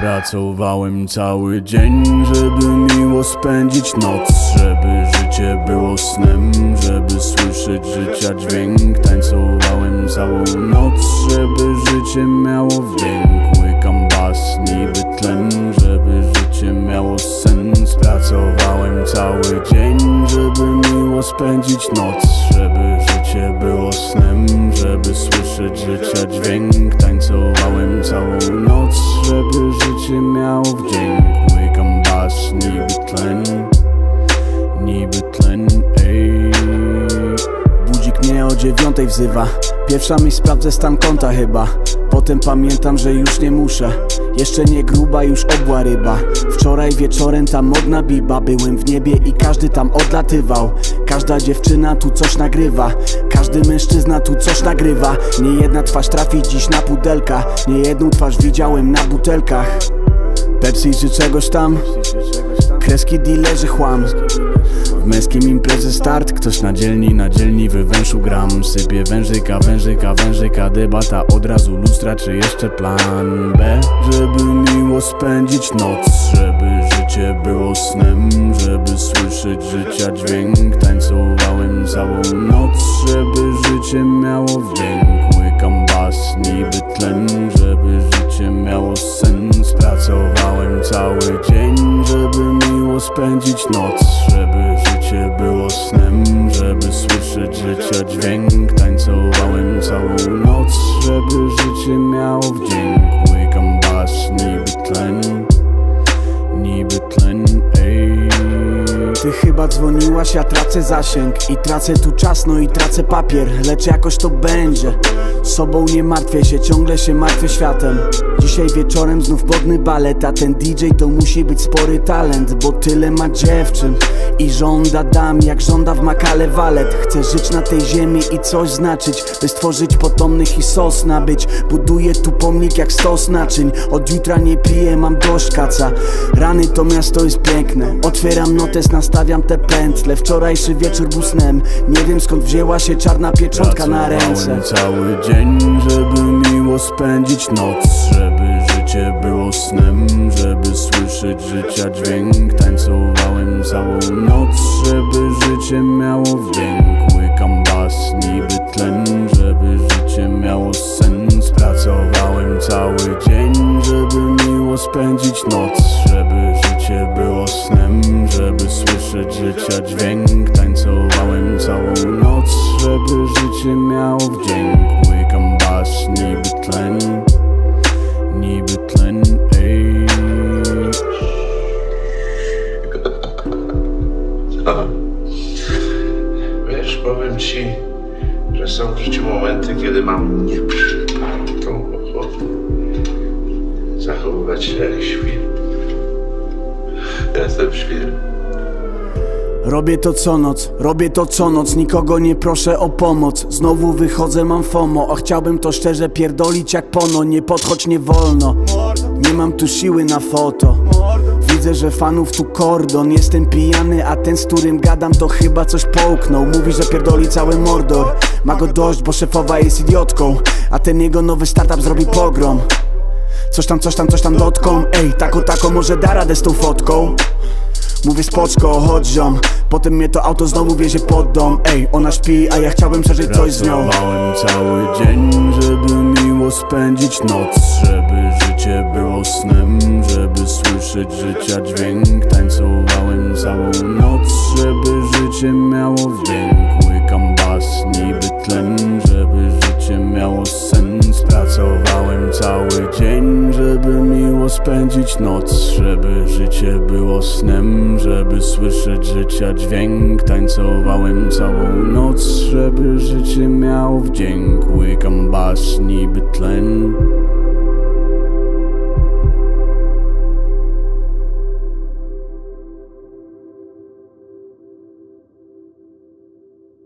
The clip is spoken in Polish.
Pracowałem cały dzień, żeby miło spędzić noc Żeby życie było snem, żeby słyszeć życia dźwięk. Tańcowałem całą noc, żeby życie miało wdzięk. Łykam bas, niby tlen, żeby życie miało sens. Pracowałem cały dzień, żeby miło spędzić noc Żeby życie było snem, żeby słyszeć życia dźwięk. Tańcowałem całą noc, żeby życie miało wdzięk Łykam bas, niby tlen, niby tlen, ej. Budzik mnie o dziewiątej wzywa. Pierwsza mi sprawdzę stan konta chyba. Potem pamiętam, że już nie muszę Jeszcze nie gruba, już obła ryba. Wczoraj wieczorem ta modna biba. Byłem w niebie i każdy tam odlatywał. Każda dziewczyna tu coś nagrywa. Każdy mężczyzna tu coś nagrywa. Nie jedna twarz trafi dziś na pudelka. Nie jedną twarz widziałem na butelkach. Pepsi czy czegoś tam? Kreski dealerzy chłam W męskim imprezy start Ktoś na dzielni, na dzielni wywęszył gram. Sypie wężyka, wężyka, wężyka Debata od razu lustra, czy jeszcze plan B? Żeby miło spędzić noc Żeby życie było snem Żeby słyszeć życia dźwięk. Tańcowałem całą noc Żeby życie miało wdzięk. Łykam bas, niby tlen Żeby życie miało sens. Pracowałem cały dzień Żeby miło spędzić noc Żeby życie było snem Żeby słyszeć życia dźwięk Tańcowałem całą noc Żeby życie miało wdzięk. Łykam bas, niby tlen Niby tlen, ej. Ty chyba dzwoniłaś, ja tracę zasięg I tracę tu czas, no i tracę papier Lecz jakoś to będzie. Sobą nie martwię się, ciągle się martwię światem Dzisiaj wieczorem znów podny balet A ten DJ to musi być spory talent Bo tyle ma dziewczyn I żąda dam, jak żąda w makale walet. Chcę żyć na tej ziemi i coś znaczyć By stworzyć potomnych i sos nabyć Buduję tu pomnik jak stos naczyń. Od jutra nie piję, mam dość kaca. Rany to miasto jest piękne. Otwieram notes, nastawiam te pętle. Wczorajszy wieczór był snem. Nie wiem skąd wzięła się czarna pieczątka na ręce. cały dzień, żeby miło spędzić noc Żeby życie było snem, żeby słyszeć życia dźwięk. Tańcowałem całą noc, żeby życie miało wdzięk Łykam bas, niby tlen, żeby życie miało sens. Pracowałem cały dzień, żeby miło spędzić noc Żeby życie było snem, żeby słyszeć życia dźwięk. Tańcowałem życiu momenty, kiedy mam nieprzypadką ochotę zachowywać się jak świr. Ja jestem świr. Robię to co noc, robię to co noc Nikogo nie proszę o pomoc Znowu wychodzę, mam FOMO A chciałbym to szczerze pierdolić jak pono Nie podchodź nie wolno Nie mam tu siły na foto Widzę, że fanów tu kordon. Jestem pijany, a ten z którym gadam To chyba coś połknął. Mówi, że pierdoli cały mordor. Ma go dość, bo szefowa jest idiotką. A ten jego nowy startup zrobi pogrom. Coś tam, coś tam, coś tam dotką. Ej, tako, tako, może da radę z tą fotką? Mówię spoczko, chodź ziom. Potem mnie to auto znowu wiezie pod dom. Ej, ona śpi, a ja chciałbym przeżyć coś z nią. Pracowałem cały dzień, żeby miło spędzić noc Żeby życie było snem, żeby słyszeć życia dźwięk. Tańcowałem całą noc, żeby życie miało wdzięk Łykam bas, niby tlen, żeby życie miało sens. Pracowałem cały dzień, żeby miło spędzić noc Żeby życie było snem, żeby słyszeć życia dźwięk. Tańcowałem całą noc, żeby życie miało wdzięk Łykam bas, niby tlen